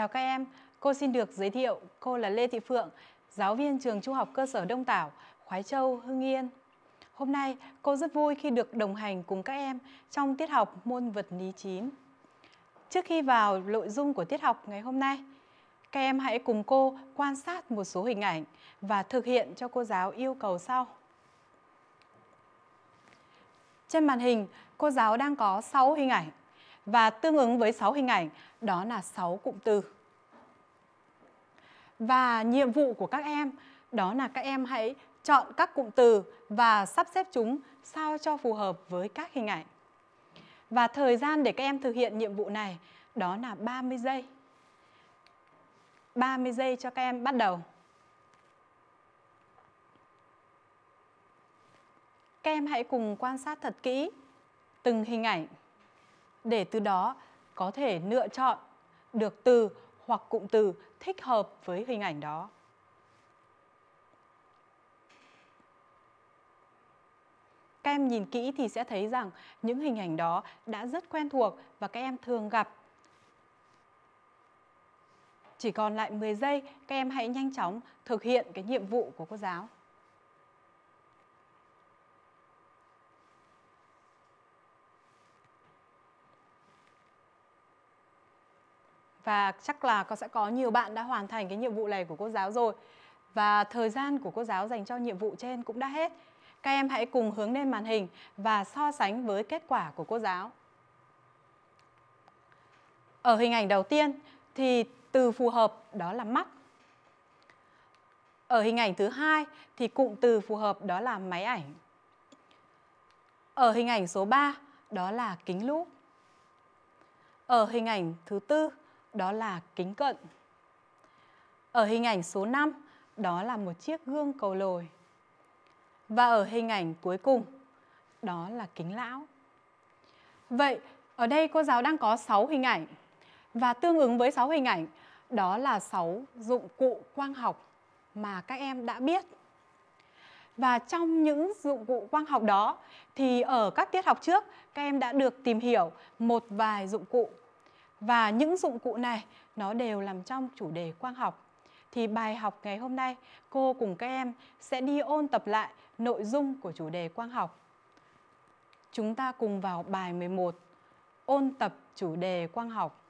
Chào các em, cô xin được giới thiệu cô là Lê Thị Phượng, giáo viên trường Trung học cơ sở Đông Tảo, Khoái Châu, Hưng Yên. Hôm nay cô rất vui khi được đồng hành cùng các em trong tiết học môn vật lý 9. Trước khi vào nội dung của tiết học ngày hôm nay, các em hãy cùng cô quan sát một số hình ảnh và thực hiện cho cô giáo yêu cầu sau. Trên màn hình, cô giáo đang có 6 hình ảnh và tương ứng với 6 hình ảnh, đó là 6 cụm từ. Và nhiệm vụ của các em, đó là các em hãy chọn các cụm từ và sắp xếp chúng sao cho phù hợp với các hình ảnh. Và thời gian để các em thực hiện nhiệm vụ này, đó là 30 giây. 30 giây cho các em bắt đầu. Các em hãy cùng quan sát thật kỹ từng hình ảnh để từ đó có thể lựa chọn được từ hoặc cụm từ thích hợp với hình ảnh đó. Các em nhìn kỹ thì sẽ thấy rằng những hình ảnh đó đã rất quen thuộc và các em thường gặp. Chỉ còn lại 10 giây, các em hãy nhanh chóng thực hiện cái nhiệm vụ của cô giáo. Và chắc là có sẽ có nhiều bạn đã hoàn thành cái nhiệm vụ này của cô giáo rồi. Và thời gian của cô giáo dành cho nhiệm vụ trên cũng đã hết. Các em hãy cùng hướng lên màn hình và so sánh với kết quả của cô giáo. Ở hình ảnh đầu tiên thì từ phù hợp đó là mắt. Ở hình ảnh thứ hai thì cụm từ phù hợp đó là máy ảnh. Ở hình ảnh số 3 đó là kính lúp. Ở hình ảnh thứ tư đó là kính cận. Ở hình ảnh số 5, đó là một chiếc gương cầu lồi. Và ở hình ảnh cuối cùng, đó là kính lão. Vậy, ở đây cô giáo đang có 6 hình ảnh. Và tương ứng với 6 hình ảnh, đó là 6 dụng cụ quang học mà các em đã biết. Và trong những dụng cụ quang học đó thì ở các tiết học trước các em đã được tìm hiểu một vài dụng cụ và những dụng cụ này nó đều nằm trong chủ đề quang học. Thì bài học ngày hôm nay cô cùng các em sẽ đi ôn tập lại nội dung của chủ đề quang học. Chúng ta cùng vào bài 11 ôn tập chủ đề quang học.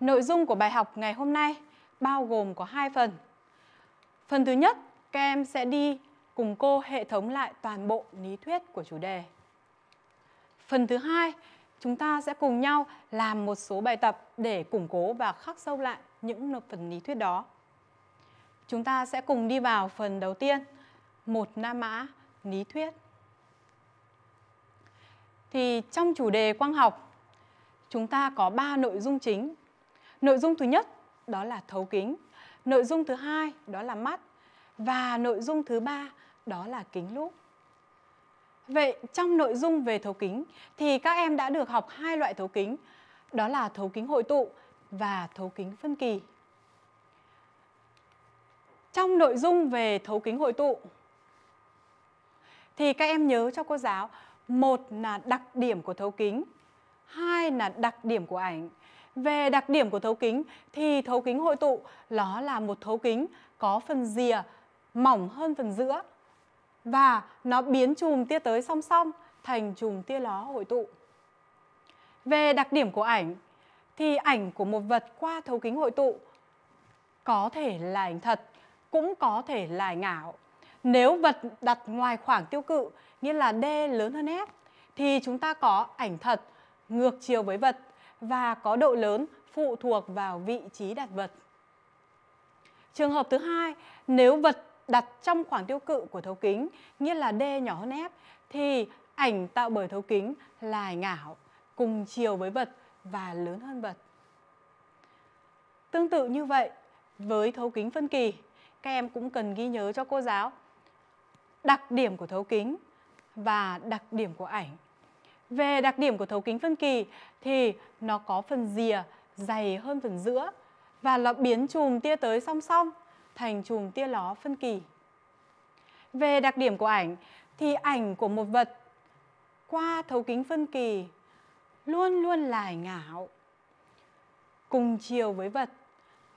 Nội dung của bài học ngày hôm nay bao gồm có hai phần. Phần thứ nhất, các em sẽ đi cùng cô hệ thống lại toàn bộ lý thuyết của chủ đề. Phần thứ hai, chúng ta sẽ cùng nhau làm một số bài tập để củng cố và khắc sâu lại những phần lý thuyết đó. Chúng ta sẽ cùng đi vào phần đầu tiên, một nam mã lý thuyết. Thì trong chủ đề quang học, chúng ta có 3 nội dung chính. Nội dung thứ nhất đó là thấu kính, nội dung thứ hai đó là mắt và nội dung thứ ba đó là kính lúp. Vậy trong nội dung về thấu kính thì các em đã được học hai loại thấu kính, đó là thấu kính hội tụ và thấu kính phân kỳ. Trong nội dung về thấu kính hội tụ thì các em nhớ cho cô giáo, một là đặc điểm của thấu kính, hai là đặc điểm của ảnh. Về đặc điểm của thấu kính thì thấu kính hội tụ nó là một thấu kính có phần rìa mỏng hơn phần giữa và nó biến chùm tia tới song song thành chùm tia ló hội tụ. Về đặc điểm của ảnh thì ảnh của một vật qua thấu kính hội tụ có thể là ảnh thật, cũng có thể là ảnh ảo. Nếu vật đặt ngoài khoảng tiêu cự như là D lớn hơn F thì chúng ta có ảnh thật ngược chiều với vật và có độ lớn phụ thuộc vào vị trí đặt vật. Trường hợp thứ hai, nếu vật đặt trong khoảng tiêu cự của thấu kính nghĩa là D nhỏ hơn F thì ảnh tạo bởi thấu kính là ảnh ảo cùng chiều với vật và lớn hơn vật. Tương tự như vậy với thấu kính phân kỳ, các em cũng cần ghi nhớ cho cô giáo đặc điểm của thấu kính và đặc điểm của ảnh. Về đặc điểm của thấu kính phân kỳ thì nó có phần rìa dày hơn phần giữa và là biến chùm tia tới song song thành chùm tia ló phân kỳ. Về đặc điểm của ảnh thì ảnh của một vật qua thấu kính phân kỳ luôn luôn lải ngảo, cùng chiều với vật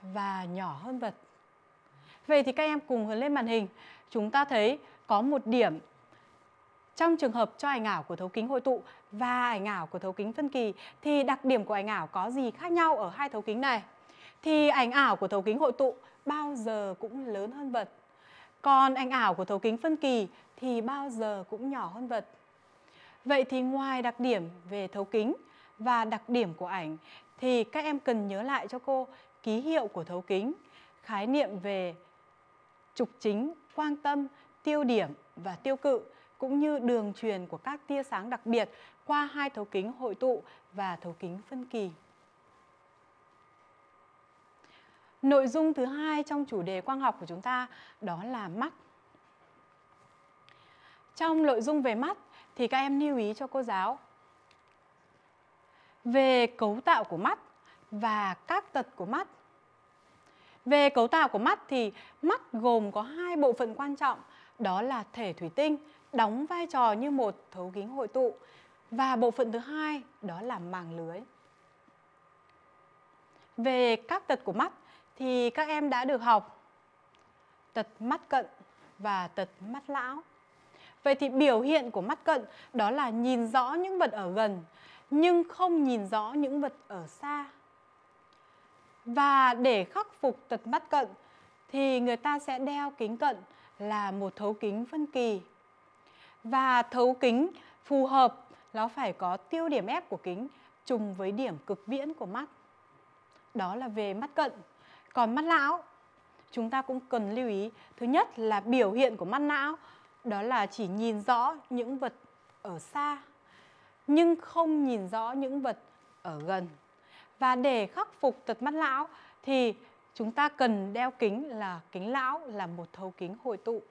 và nhỏ hơn vật. Vậy thì các em cùng hướng lên màn hình, chúng ta thấy có một điểm trong trường hợp cho ảnh ảo của thấu kính hội tụ và ảnh ảo của thấu kính phân kỳ thì đặc điểm của ảnh ảo có gì khác nhau ở hai thấu kính này? Thì ảnh ảo của thấu kính hội tụ bao giờ cũng lớn hơn vật. Còn ảnh ảo của thấu kính phân kỳ thì bao giờ cũng nhỏ hơn vật. Vậy thì ngoài đặc điểm về thấu kính và đặc điểm của ảnh thì các em cần nhớ lại cho cô ký hiệu của thấu kính, khái niệm về trục chính, quang tâm, tiêu điểm và tiêu cự cũng như đường truyền của các tia sáng đặc biệt qua hai thấu kính hội tụ và thấu kính phân kỳ. Nội dung thứ hai trong chủ đề quang học của chúng ta đó là mắt. Trong nội dung về mắt thì các em lưu ý cho cô giáo về cấu tạo của mắt và các tật của mắt. Về cấu tạo của mắt thì mắt gồm có hai bộ phận quan trọng, đó là thể thủy tinh đóng vai trò như một thấu kính hội tụ và bộ phận thứ hai đó là màng lưới. Về các tật của mắt thì các em đã được học tật mắt cận và tật mắt lão. Vậy thì biểu hiện của mắt cận đó là nhìn rõ những vật ở gần, nhưng không nhìn rõ những vật ở xa. Và để khắc phục tật mắt cận thì người ta sẽ đeo kính cận là một thấu kính phân kỳ. Và thấu kính phù hợp, nó phải có tiêu điểm ép của kính trùng với điểm cực viễn của mắt. Đó là về mắt cận. Còn mắt lão, chúng ta cũng cần lưu ý. Thứ nhất là biểu hiện của mắt não, đó là chỉ nhìn rõ những vật ở xa, nhưng không nhìn rõ những vật ở gần. Và để khắc phục tật mắt lão thì chúng ta cần đeo kính là kính lão là một thấu kính hội tụ.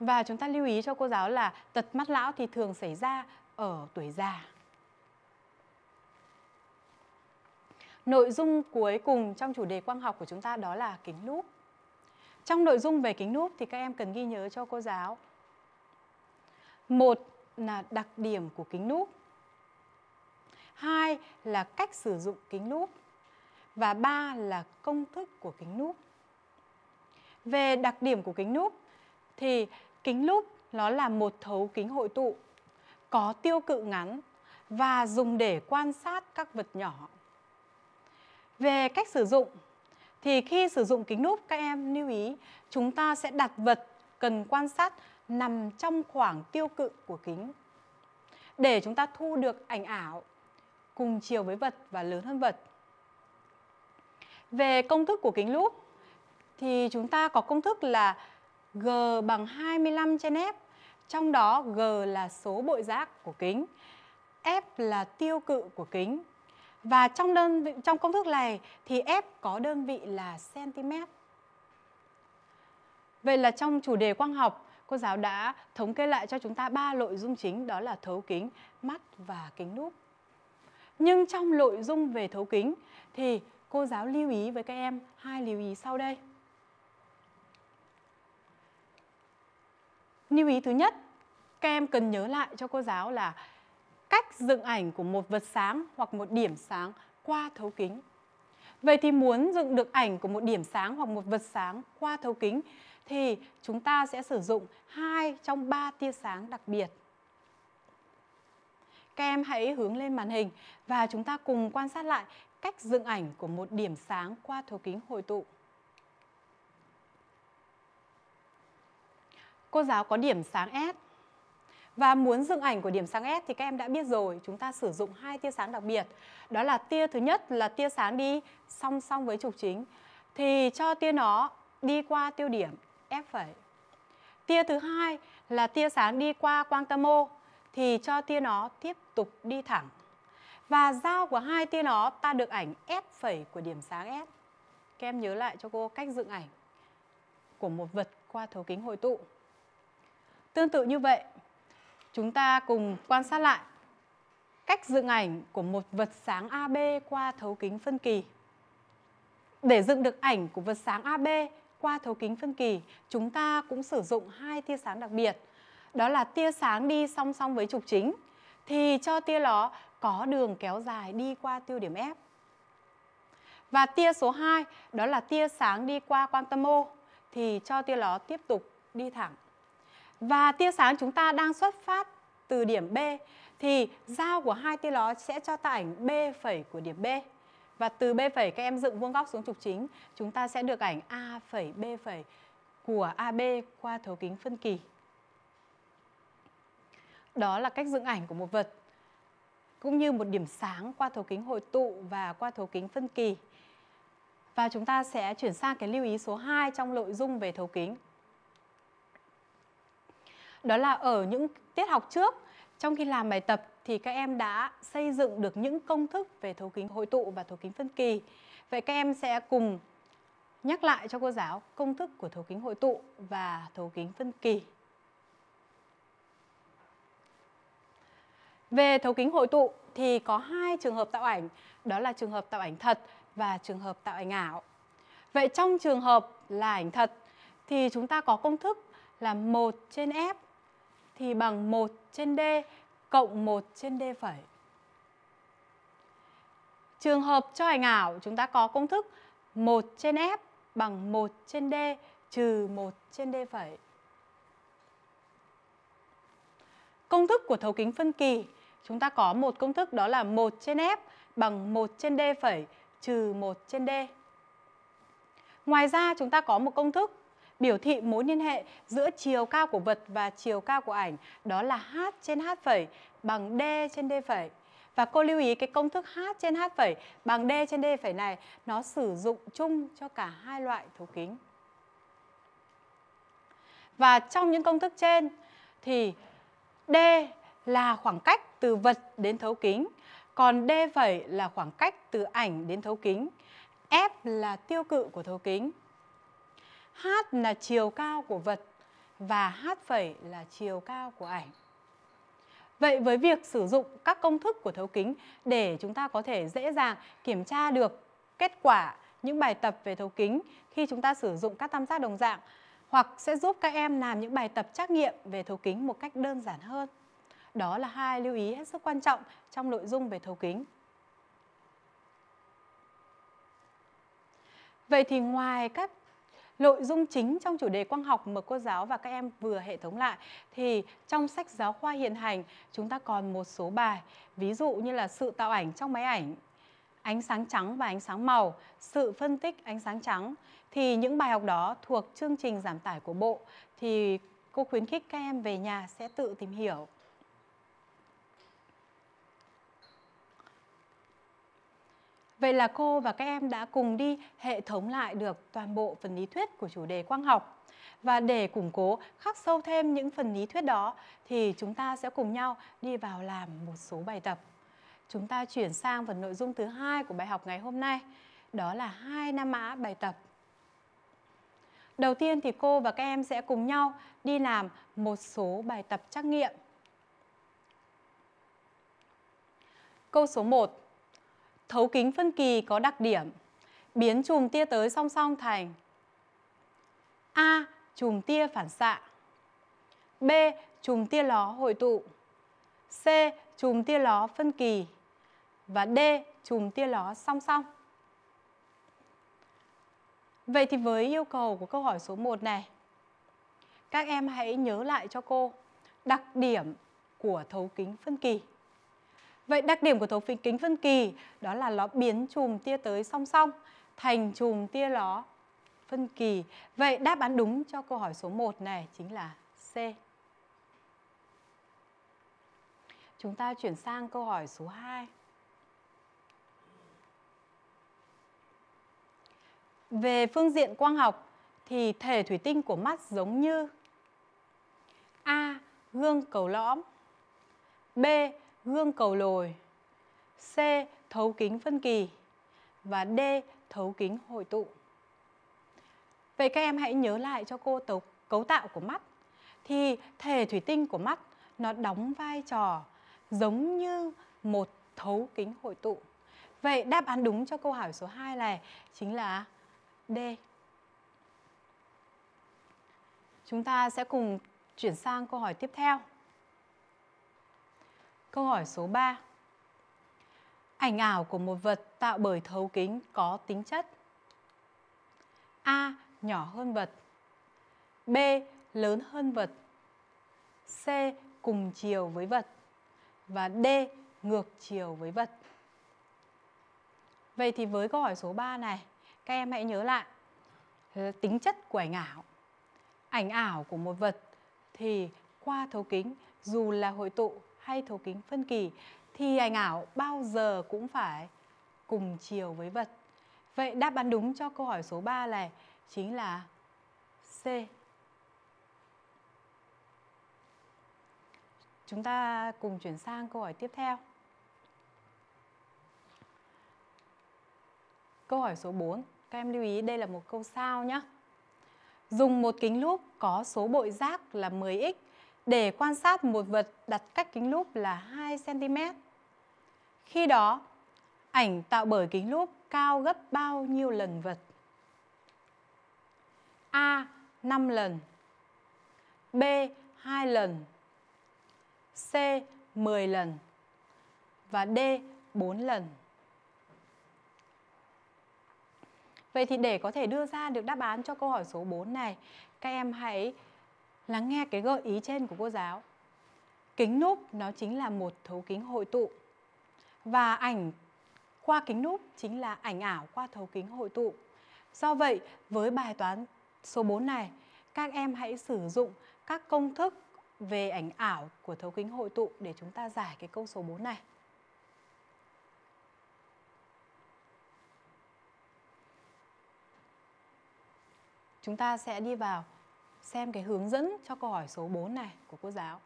Và chúng ta lưu ý cho cô giáo là tật mắt lão thì thường xảy ra ở tuổi già. Nội dung cuối cùng trong chủ đề quang học của chúng ta đó là kính lúp. Trong nội dung về kính lúp thì các em cần ghi nhớ cho cô giáo. Một là đặc điểm của kính lúp. Hai là cách sử dụng kính lúp. Và ba là công thức của kính lúp. Về đặc điểm của kính lúp thì kính lúp nó là một thấu kính hội tụ có tiêu cự ngắn và dùng để quan sát các vật nhỏ về cách sử dụng thì khi sử dụng kính lúp các em lưu ý chúng ta sẽ đặt vật cần quan sát nằm trong khoảng tiêu cự của kính để chúng ta thu được ảnh ảo cùng chiều với vật và lớn hơn vật. Về công thức của kính lúp thì chúng ta có công thức là G bằng 25 trên F, trong đó G là số bội giác của kính, F là tiêu cự của kính và trong đơn vị, trong công thức này thì F có đơn vị là cm. Vậy là trong chủ đề quang học, cô giáo đã thống kê lại cho chúng ta ba nội dung chính đó là thấu kính, mắt và kính núp. Nhưng trong nội dung về thấu kính thì cô giáo lưu ý với các em hai lưu ý sau đây. Lưu ý thứ nhất, các em cần nhớ lại cho cô giáo là cách dựng ảnh của một vật sáng hoặc một điểm sáng qua thấu kính. Vậy thì muốn dựng được ảnh của một điểm sáng hoặc một vật sáng qua thấu kính, thì chúng ta sẽ sử dụng hai trong ba tia sáng đặc biệt. Các em hãy hướng lên màn hình và chúng ta cùng quan sát lại cách dựng ảnh của một điểm sáng qua thấu kính hội tụ. Cô giáo có điểm sáng S và muốn dựng ảnh của điểm sáng S thì các em đã biết rồi, chúng ta sử dụng hai tia sáng đặc biệt. Đó là tia thứ nhất là tia sáng đi song song với trục chính thì cho tia nó đi qua tiêu điểm F phẩy. Tia thứ hai là tia sáng đi qua quang tâm O thì cho tia nó tiếp tục đi thẳng. Và giao của hai tia nó ta được ảnh F phẩy của điểm sáng S. Các em nhớ lại cho cô cách dựng ảnh của một vật qua thấu kính hội tụ. Tương tự như vậy, chúng ta cùng quan sát lại cách dựng ảnh của một vật sáng AB qua thấu kính phân kỳ. Để dựng được ảnh của vật sáng AB qua thấu kính phân kỳ, chúng ta cũng sử dụng hai tia sáng đặc biệt. Đó là tia sáng đi song song với trục chính thì cho tia đó có đường kéo dài đi qua tiêu điểm F. Và tia số 2 đó là tia sáng đi qua quan tâm O thì cho tia đó tiếp tục đi thẳng. Và tia sáng chúng ta đang xuất phát từ điểm B thì giao của hai tia đó sẽ cho ta ảnh B phẩy của điểm B. Và từ B phẩy các em dựng vuông góc xuống trục chính, chúng ta sẽ được ảnh A phẩy B phẩy của AB qua thấu kính phân kỳ. Đó là cách dựng ảnh của một vật cũng như một điểm sáng qua thấu kính hội tụ và qua thấu kính phân kỳ. Và chúng ta sẽ chuyển sang cái lưu ý số 2 trong nội dung về thấu kính. Đó là ở những tiết học trước, trong khi làm bài tập thì các em đã xây dựng được những công thức về thấu kính hội tụ và thấu kính phân kỳ. Vậy các em sẽ cùng nhắc lại cho cô giáo công thức của thấu kính hội tụ và thấu kính phân kỳ. Về thấu kính hội tụ thì có hai trường hợp tạo ảnh, đó là trường hợp tạo ảnh thật và trường hợp tạo ảnh ảo. Vậy trong trường hợp là ảnh thật thì chúng ta có công thức là 1 trên F thì bằng 1 trên D cộng 1 trên D phẩy. Trường hợp cho ảnh ảo, chúng ta có công thức 1 trên F bằng 1 trên D trừ 1 trên D phẩy. Công thức của thấu kính phân kỳ, chúng ta có một công thức đó là 1 trên F bằng 1 trên D phẩy trừ 1 trên D. Ngoài ra, chúng ta có một công thức biểu thị mối liên hệ giữa chiều cao của vật và chiều cao của ảnh đó là h trên h phẩy bằng d trên d phẩy. Và cô lưu ý cái công thức h trên h phẩy bằng d trên d phẩy này nó sử dụng chung cho cả hai loại thấu kính. Và trong những công thức trên thì d là khoảng cách từ vật đến thấu kính, còn d phẩy là khoảng cách từ ảnh đến thấu kính. F là tiêu cự của thấu kính. H là chiều cao của vật và H phẩy là chiều cao của ảnh. Vậy với việc sử dụng các công thức của thấu kính để chúng ta có thể dễ dàng kiểm tra được kết quả những bài tập về thấu kính khi chúng ta sử dụng các tam giác đồng dạng, hoặc sẽ giúp các em làm những bài tập trắc nghiệm về thấu kính một cách đơn giản hơn. Đó là hai lưu ý hết sức quan trọng trong nội dung về thấu kính. Vậy thì ngoài các nội dung chính trong chủ đề quang học mà cô giáo và các em vừa hệ thống lại thì trong sách giáo khoa hiện hành, chúng ta còn một số bài. Ví dụ như là sự tạo ảnh trong máy ảnh, ánh sáng trắng và ánh sáng màu, sự phân tích ánh sáng trắng. Thì những bài học đó thuộc chương trình giảm tải của bộ thì cô khuyến khích các em về nhà sẽ tự tìm hiểu. Vậy là cô và các em đã cùng đi hệ thống lại được toàn bộ phần lý thuyết của chủ đề quang học. Và để củng cố khắc sâu thêm những phần lý thuyết đó thì chúng ta sẽ cùng nhau đi vào làm một số bài tập. Chúng ta chuyển sang phần nội dung thứ hai của bài học ngày hôm nay, đó là hai nam mã bài tập. Đầu tiên thì cô và các em sẽ cùng nhau đi làm một số bài tập trắc nghiệm. Câu số 1 Thấu kính phân kỳ có đặc điểm biến chùm tia tới song song thành A. Chùm tia phản xạ B. Chùm tia ló hội tụ C. Chùm tia ló phân kỳ và D. Chùm tia ló song song Vậy thì với yêu cầu của câu hỏi số 1 này, Các em hãy nhớ lại cho cô đặc điểm của thấu kính phân kỳ Vậy đặc điểm của thấu phí kính phân kỳ đó là nó biến chùm tia tới song song, thành chùm tia ló phân kỳ. Vậy đáp án đúng cho câu hỏi số 1 này chính là C. Chúng ta chuyển sang câu hỏi số 2. Về phương diện quang học thì thể thủy tinh của mắt giống như A. Gương cầu lõm, B gương cầu lồi, C. Thấu kính phân kỳ và D. Thấu kính hội tụ. Vậy các em hãy nhớ lại cho cô tấu, cấu tạo của mắt. Thì thể thủy tinh của mắt nó đóng vai trò giống như một thấu kính hội tụ. Vậy đáp án đúng cho câu hỏi số 2 này chính là D. Chúng ta sẽ cùng chuyển sang câu hỏi tiếp theo. Câu hỏi số 3. Ảnh ảo của một vật tạo bởi thấu kính có tính chất A. Nhỏ hơn vật B. Lớn hơn vật C. Cùng chiều với vật Và D. Ngược chiều với vật Vậy thì với câu hỏi số 3 này, Các em hãy nhớ lại ờ, Tính chất của ảnh ảo Ảnh ảo của một vật thì qua thấu kính, dù là hội tụ hay thấu kính phân kỳ, thì ảnh ảo bao giờ cũng phải cùng chiều với vật. Vậy đáp án đúng cho câu hỏi số 3 này chính là C. Chúng ta cùng chuyển sang câu hỏi tiếp theo. Câu hỏi số 4. Các em lưu ý, đây là một câu sao nhé. Dùng một kính lúp có số bội giác là 10x để quan sát một vật đặt cách kính lúp là 2 cm. Khi đó, ảnh tạo bởi kính lúp cao gấp bao nhiêu lần vật? A. 5 lần B. 2 lần C. 10 lần và D. 4 lần. Vậy thì để có thể đưa ra được đáp án cho câu hỏi số 4 này, các em hãy lắng nghe cái gợi ý trên của cô giáo. Kính núp nó chính là một thấu kính hội tụ và ảnh qua kính núp chính là ảnh ảo qua thấu kính hội tụ. Do vậy, với bài toán số 4 này, các em hãy sử dụng các công thức về ảnh ảo của thấu kính hội tụ để chúng ta giải cái câu số 4 này. Chúng ta sẽ đi vào xem cái hướng dẫn cho câu hỏi số 4 này của cô giáo.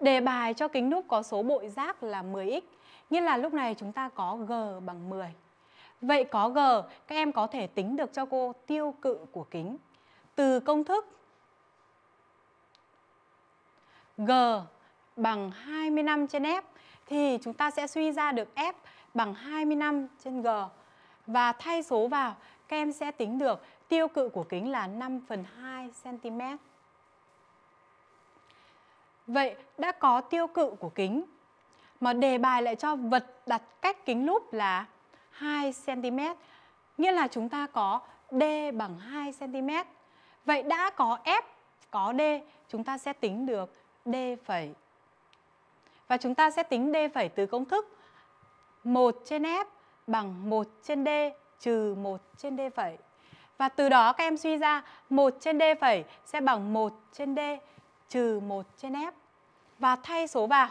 Đề bài cho kính núp có số bội giác là 10x, nghĩa là lúc này chúng ta có g bằng 10. Vậy có g, các em có thể tính được cho cô tiêu cự của kính. Từ công thức g bằng 25 trên f thì chúng ta sẽ suy ra được f bằng 25 trên g. Và thay số vào, các em sẽ tính được tiêu cự của kính là 5 phần 2 cm. Vậy đã có tiêu cự của kính mà đề bài lại cho vật đặt cách kính lúp là 2 cm. Nghĩa là chúng ta có D bằng 2 cm. Vậy đã có F, có D, chúng ta sẽ tính được D phẩy. Và chúng ta sẽ tính D phẩy từ công thức 1 trên F bằng 1 trên D trừ 1 trên D phẩy. Và từ đó các em suy ra 1 trên D phẩy sẽ bằng 1 trên D trừ 1 trên F. Và thay số vào,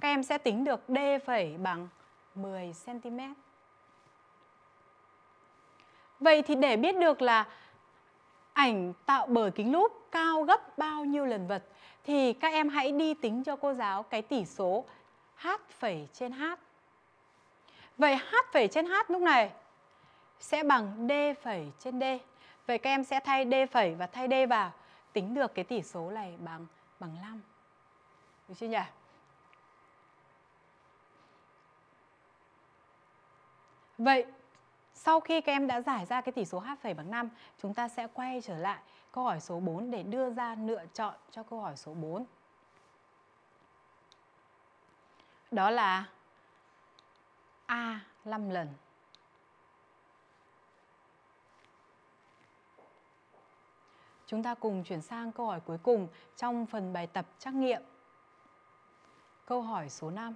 các em sẽ tính được D phẩy bằng 10 cm. Vậy thì để biết được là ảnh tạo bởi kính lúp cao gấp bao nhiêu lần vật thì các em hãy đi tính cho cô giáo cái tỷ số h phẩy trên h. Vậy h phẩy trên h lúc này sẽ bằng D phẩy trên D. Vậy các em sẽ thay D phẩy và thay D vào tính được cái tỷ số này bằng bằng 5. Được chưa nhỉ? Vậy sau khi các em đã giải ra cái tỷ số h phẩy bằng 5, chúng ta sẽ quay trở lại câu hỏi số 4 để đưa ra lựa chọn cho câu hỏi số 4. Đó là A 5 lần Chúng ta cùng chuyển sang câu hỏi cuối cùng trong phần bài tập trắc nghiệm. Câu hỏi số 5.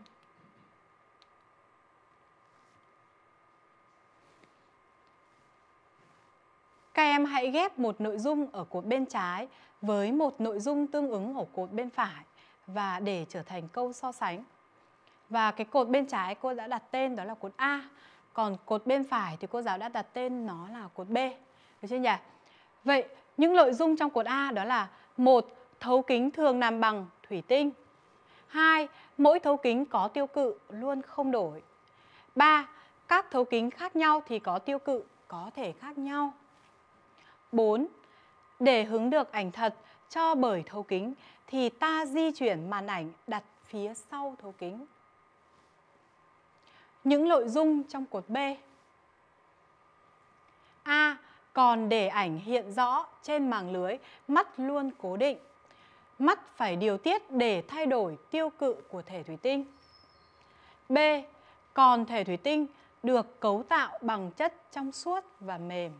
Các em hãy ghép một nội dung ở cột bên trái với một nội dung tương ứng ở cột bên phải và để trở thành câu so sánh. Và cái cột bên trái cô đã đặt tên đó là cột A, còn cột bên phải thì cô giáo đã đặt tên nó là cột B. Được chưa nhỉ? Vậy những nội dung trong cột A đó là, một, Thấu kính thường làm bằng thủy tinh. 2. Mỗi thấu kính có tiêu cự luôn không đổi. 3. Các thấu kính khác nhau thì có tiêu cự có thể khác nhau. 4. Để hứng được ảnh thật cho bởi thấu kính thì ta di chuyển màn ảnh đặt phía sau thấu kính. Những nội dung trong cột B. A còn để ảnh hiện rõ trên màng lưới, mắt luôn cố định. Mắt phải điều tiết để thay đổi tiêu cự của thể thủy tinh. B. còn thể thủy tinh được cấu tạo bằng chất trong suốt và mềm.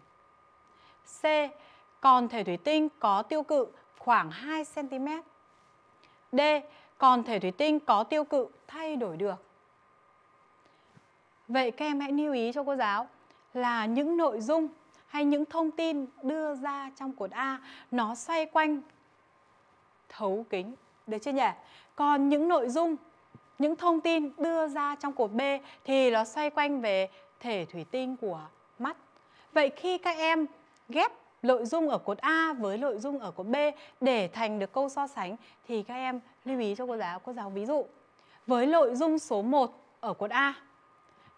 C. Còn thể thủy tinh có tiêu cự khoảng 2 cm. D. Còn thể thủy tinh có tiêu cự thay đổi được. Vậy các em hãy lưu ý cho cô giáo là những nội dung hay những thông tin đưa ra trong cột A nó xoay quanh thấu kính, được chưa nhỉ? Còn những nội dung, những thông tin đưa ra trong cột B thì nó xoay quanh về thể thủy tinh của mắt. Vậy khi các em ghép nội dung ở cột A với nội dung ở cột B để thành được câu so sánh thì các em lưu ý cho cô giáo, cô giáo ví dụ. Với nội dung số 1 ở cột A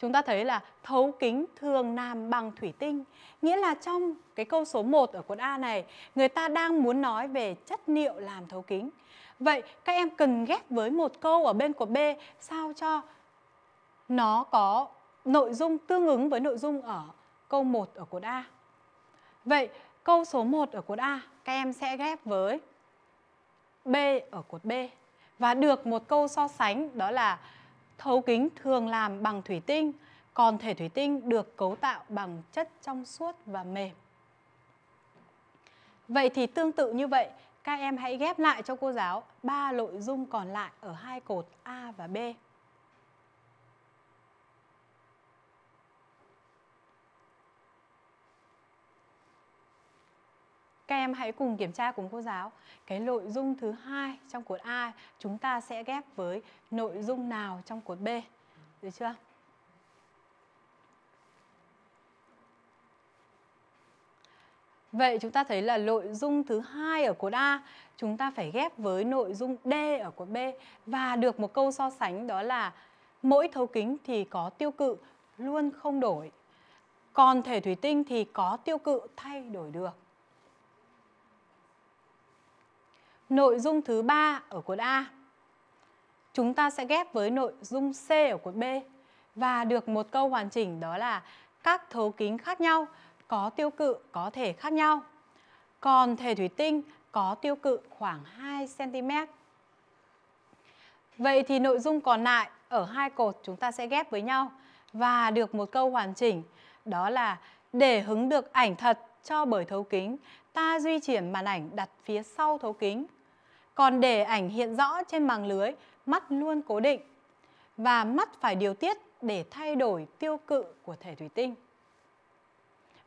chúng ta thấy là thấu kính thường làm bằng thủy tinh. Nghĩa là trong cái câu số 1 ở cột A này, người ta đang muốn nói về chất liệu làm thấu kính. Vậy các em cần ghép với một câu ở bên của B sao cho nó có nội dung tương ứng với nội dung ở câu 1 ở cột A. Vậy câu số 1 ở cột A các em sẽ ghép với B ở cột B và được một câu so sánh đó là thấu kính thường làm bằng thủy tinh, còn thể thủy tinh được cấu tạo bằng chất trong suốt và mềm. Vậy thì tương tự như vậy, các em hãy ghép lại cho cô giáo ba nội dung còn lại ở hai cột A và B. Các em hãy cùng kiểm tra cùng cô giáo. Cái nội dung thứ hai trong cột A, chúng ta sẽ ghép với nội dung nào trong cột B. Được chưa? Vậy chúng ta thấy là nội dung thứ hai ở cột A, chúng ta phải ghép với nội dung D ở cột B và được một câu so sánh đó là mỗi thấu kính thì có tiêu cự, luôn không đổi. Còn thể thủy tinh thì có tiêu cự thay đổi được. Nội dung thứ ba ở cột A chúng ta sẽ ghép với nội dung C ở cột B và được một câu hoàn chỉnh đó là các thấu kính khác nhau có tiêu cự có thể khác nhau. Còn thể thủy tinh có tiêu cự khoảng 2 cm. Vậy thì nội dung còn lại ở hai cột chúng ta sẽ ghép với nhau và được một câu hoàn chỉnh đó là để hứng được ảnh thật cho bởi thấu kính, ta duy chuyển màn ảnh đặt phía sau thấu kính. Còn để ảnh hiện rõ trên màng lưới, mắt luôn cố định và mắt phải điều tiết để thay đổi tiêu cự của thể thủy tinh.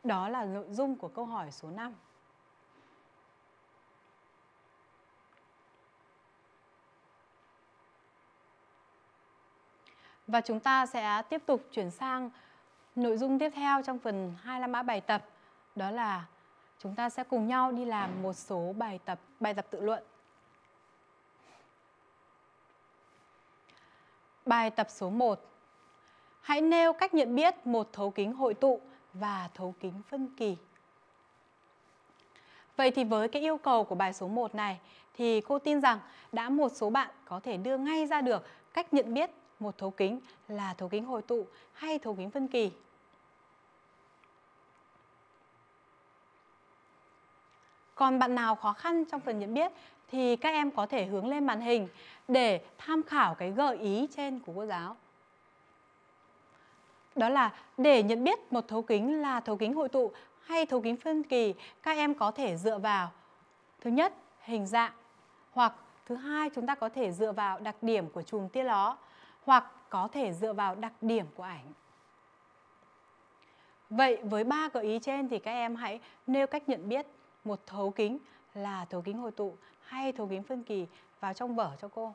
Đó là nội dung của câu hỏi số 5. Và chúng ta sẽ tiếp tục chuyển sang nội dung tiếp theo trong phần 25 mã bài tập. Đó là chúng ta sẽ cùng nhau đi làm một số bài tập bài tập tự luận. Bài tập số 1. Hãy nêu cách nhận biết một thấu kính hội tụ và thấu kính phân kỳ. Vậy thì với cái yêu cầu của bài số 1 này, thì cô tin rằng đã một số bạn có thể đưa ngay ra được cách nhận biết một thấu kính là thấu kính hội tụ hay thấu kính phân kỳ. Còn bạn nào khó khăn trong phần nhận biết thì các em có thể hướng lên màn hình để tham khảo cái gợi ý trên của cô giáo. Đó là để nhận biết một thấu kính là thấu kính hội tụ hay thấu kính phân kỳ, các em có thể dựa vào thứ nhất, hình dạng hoặc thứ hai chúng ta có thể dựa vào đặc điểm của chùm tia ló hoặc có thể dựa vào đặc điểm của ảnh. Vậy với ba gợi ý trên thì các em hãy nêu cách nhận biết một thấu kính là thấu kính hội tụ hay thấu kính phân kỳ vào trong vở cho cô.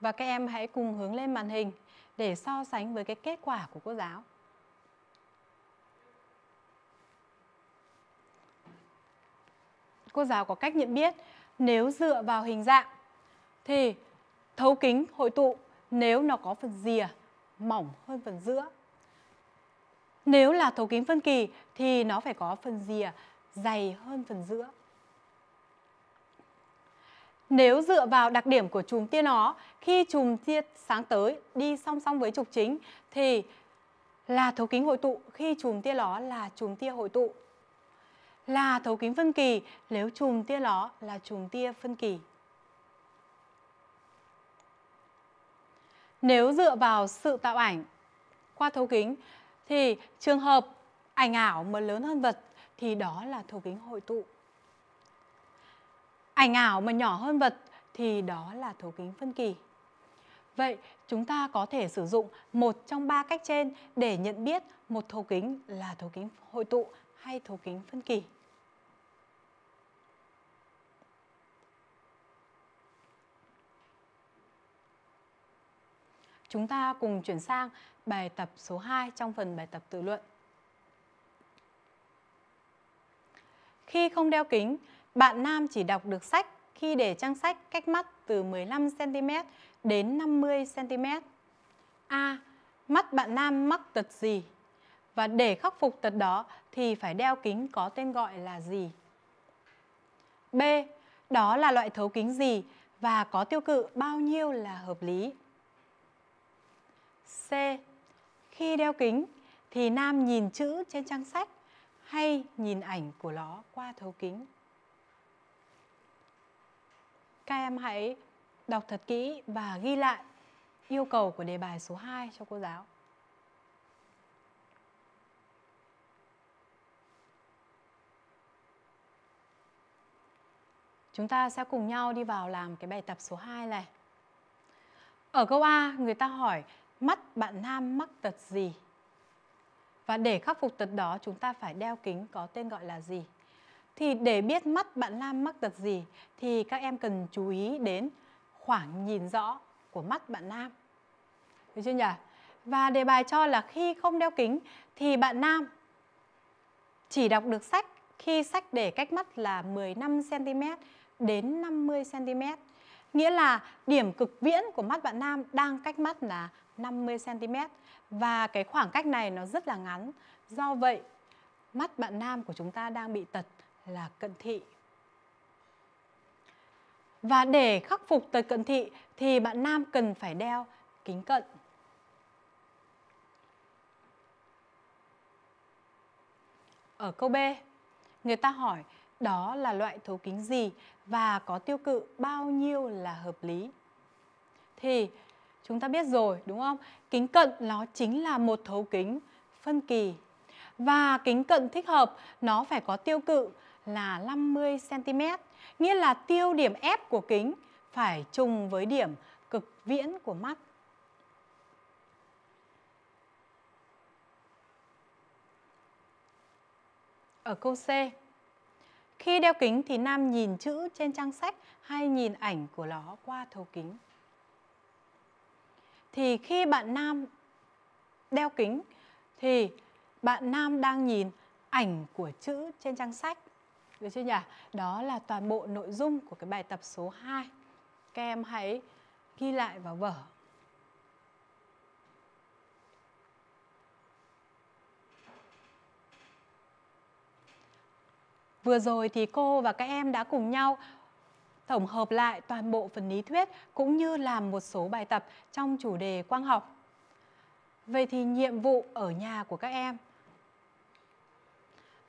Và các em hãy cùng hướng lên màn hình để so sánh với cái kết quả của cô giáo. Cô giáo có cách nhận biết, nếu dựa vào hình dạng thì thấu kính hội tụ nếu nó có phần rìa mỏng hơn phần giữa. Nếu là thấu kính phân kỳ thì nó phải có phần rìa dày hơn phần giữa. Nếu dựa vào đặc điểm của chùm tia nó, khi chùm tia sáng tới đi song song với trục chính thì là thấu kính hội tụ khi chùm tia ló là chùm tia hội tụ. Là thấu kính phân kỳ nếu chùm tia ló là chùm tia phân kỳ. Nếu dựa vào sự tạo ảnh qua thấu kính, thì trường hợp ảnh ảo mà lớn hơn vật thì đó là thấu kính hội tụ. Ảnh ảo mà nhỏ hơn vật thì đó là thấu kính phân kỳ. Vậy chúng ta có thể sử dụng một trong ba cách trên để nhận biết một thấu kính là thấu kính hội tụ hay thấu kính phân kỳ. Chúng ta cùng chuyển sang bài tập số 2 trong phần bài tập tự luận. Khi không đeo kính, bạn nam chỉ đọc được sách khi để trang sách cách mắt từ 15 cm đến 50 cm. A. Mắt bạn nam mắc tật gì? Và để khắc phục tật đó thì phải đeo kính có tên gọi là gì? B. Đó là loại thấu kính gì và có tiêu cự bao nhiêu là hợp lý? C. Khi đeo kính thì nam nhìn chữ trên trang sách hay nhìn ảnh của nó qua thấu kính? Các em hãy đọc thật kỹ và ghi lại yêu cầu của đề bài số 2 cho cô giáo. Chúng ta sẽ cùng nhau đi vào làm cái bài tập số 2 này. Ở câu A, người ta hỏi mắt bạn nam mắc tật gì? Và để khắc phục tật đó, chúng ta phải đeo kính có tên gọi là gì? Thì để biết mắt bạn nam mắc tật gì, thì các em cần chú ý đến khoảng nhìn rõ của mắt bạn nam. Được chưa nhỉ? Và đề bài cho là khi không đeo kính, thì bạn nam chỉ đọc được sách khi sách để cách mắt là 15 cm đến 50 cm. Nghĩa là điểm cực viễn của mắt bạn nam đang cách mắt là 50 cm và cái khoảng cách này nó rất là ngắn. Do vậy, mắt bạn nam của chúng ta đang bị tật là cận thị. Và để khắc phục tật cận thị thì bạn nam cần phải đeo kính cận. Ở câu B, người ta hỏi đó là loại thấu kính gì và có tiêu cự bao nhiêu là hợp lý. Thì chúng ta biết rồi đúng không? Kính cận nó chính là một thấu kính phân kỳ. Và kính cận thích hợp nó phải có tiêu cự là 50 cm, nghĩa là tiêu điểm F của kính phải trùng với điểm cực viễn của mắt. Ở câu C, khi đeo kính thì nam nhìn chữ trên trang sách hay nhìn ảnh của nó qua thấu kính? Thì khi bạn nam đeo kính, thì bạn nam đang nhìn ảnh của chữ trên trang sách. Được chưa nhỉ? Đó là toàn bộ nội dung của cái bài tập số 2. Các em hãy ghi lại vào vở. Vừa rồi thì cô và các em đã cùng nhau tổng hợp lại toàn bộ phần lý thuyết cũng như làm một số bài tập trong chủ đề quang học. Vậy thì nhiệm vụ ở nhà của các em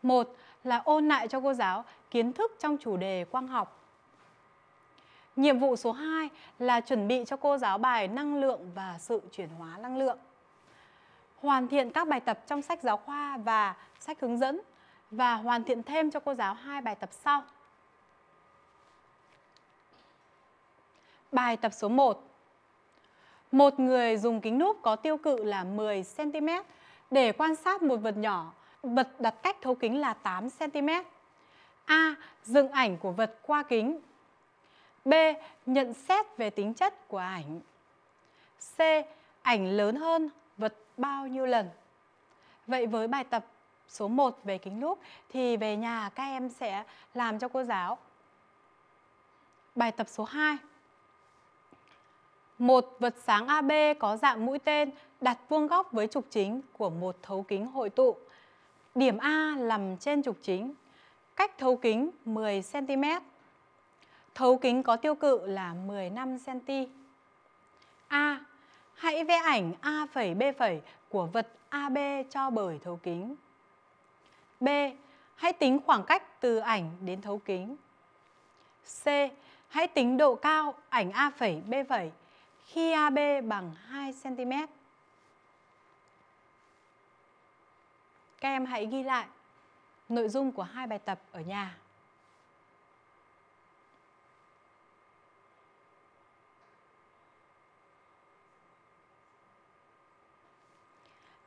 một là ôn lại cho cô giáo kiến thức trong chủ đề quang học. Nhiệm vụ số 2 là chuẩn bị cho cô giáo bài năng lượng và sự chuyển hóa năng lượng. Hoàn thiện các bài tập trong sách giáo khoa và sách hướng dẫn và hoàn thiện thêm cho cô giáo hai bài tập sau. Bài tập số 1 Một người dùng kính núp có tiêu cự là 10 cm để quan sát một vật nhỏ, vật đặt cách thấu kính là 8 cm. A. Dựng ảnh của vật qua kính. B. Nhận xét về tính chất của ảnh. C. Ảnh lớn hơn vật bao nhiêu lần. Vậy với bài tập số 1 về kính lúp thì về nhà các em sẽ làm cho cô giáo. Bài tập số 2. Một vật sáng AB có dạng mũi tên đặt vuông góc với trục chính của một thấu kính hội tụ. Điểm A nằm trên trục chính, cách thấu kính 10 cm. Thấu kính có tiêu cự là 15 cm. A. Hãy vẽ ảnh A phẩy B phẩy của vật AB cho bởi thấu kính. B. Hãy tính khoảng cách từ ảnh đến thấu kính. C. Hãy tính độ cao ảnh A phẩy B phẩy khi AB bằng 2 cm. Các em hãy ghi lại nội dung của hai bài tập ở nhà.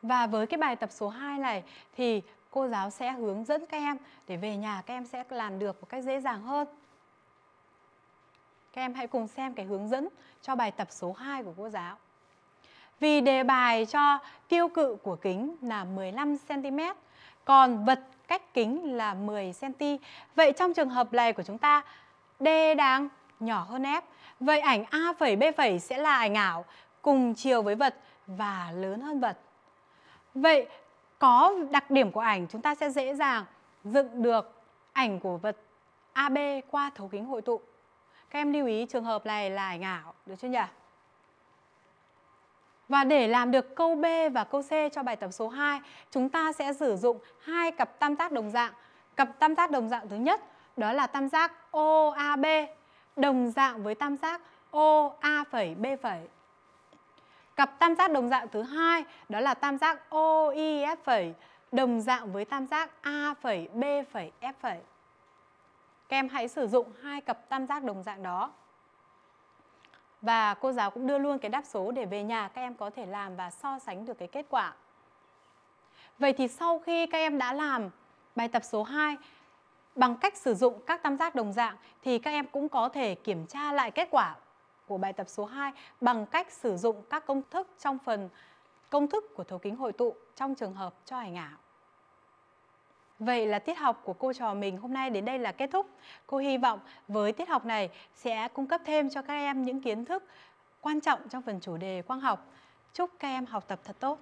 Và với cái bài tập số 2 này thì cô giáo sẽ hướng dẫn các em để về nhà các em sẽ làm được một cách dễ dàng hơn. Các em hãy cùng xem cái hướng dẫn cho bài tập số 2 của cô giáo. Vì đề bài cho tiêu cự của kính là 15 cm, còn vật cách kính là 10 cm. Vậy trong trường hợp này của chúng ta D đang nhỏ hơn F. Vậy ảnh A phẩy B phẩy sẽ là ảnh ảo cùng chiều với vật và lớn hơn vật. Vậy có đặc điểm của ảnh chúng ta sẽ dễ dàng dựng được ảnh của vật AB qua thấu kính hội tụ. Các em lưu ý trường hợp này là ảnh ảo, được chưa nhỉ? Và để làm được câu B và câu C cho bài tập số 2, chúng ta sẽ sử dụng hai cặp tam giác đồng dạng. Cặp tam giác đồng dạng thứ nhất đó là tam giác OAB đồng dạng với tam giác OA phẩy B phẩy. Cặp tam giác đồng dạng thứ hai đó là tam giác OIF phẩy đồng dạng với tam giác A phẩy B phẩy F phẩy. Các em hãy sử dụng hai cặp tam giác đồng dạng đó. Và cô giáo cũng đưa luôn cái đáp số để về nhà các em có thể làm và so sánh được cái kết quả. Vậy thì sau khi các em đã làm bài tập số 2 bằng cách sử dụng các tam giác đồng dạng thì các em cũng có thể kiểm tra lại kết quả của bài tập số 2 bằng cách sử dụng các công thức trong phần, công thức của thấu kính hội tụ trong trường hợp cho ảnh ảo. Vậy là tiết học của cô trò mình hôm nay đến đây là kết thúc. Cô hy vọng với tiết học này sẽ cung cấp thêm cho các em những kiến thức quan trọng trong phần chủ đề quang học. Chúc các em học tập thật tốt.